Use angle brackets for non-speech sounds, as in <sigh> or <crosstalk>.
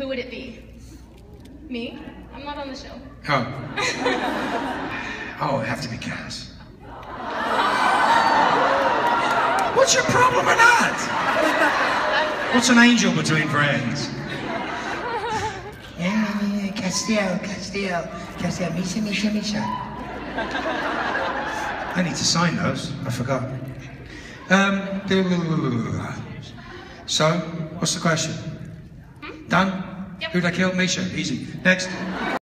Who would it be? Me? I'm not on the show. <laughs> Oh. oh, it'd have to be Cas. What's your problem with that? What's an angel between friends? <laughs> Yeah, Castiel, Castiel, Castiel, Misha, Misha, Misha. I need to sign those. I forgot. Um, <laughs> so, what's the question? Done? Yep. Who'd I kill? Misha. Easy. Next.